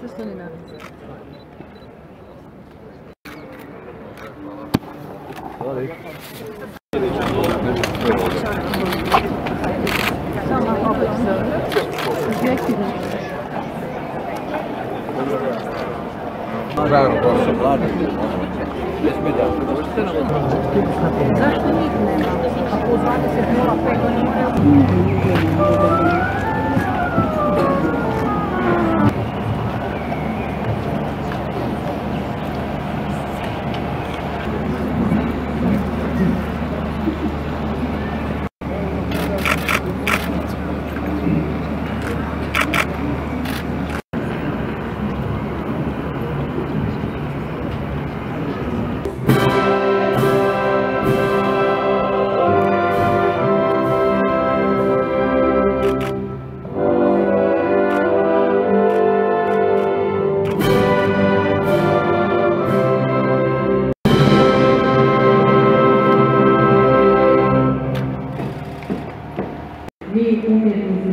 Verstanden nou. Sorry. Raro posso parlare, bez beda. Zašto nikne? niet. uzvate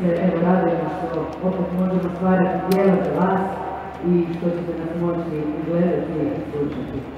se evo radimo što opet možemo stvarati djela za vas i što ćete nas moći gledati i slušati.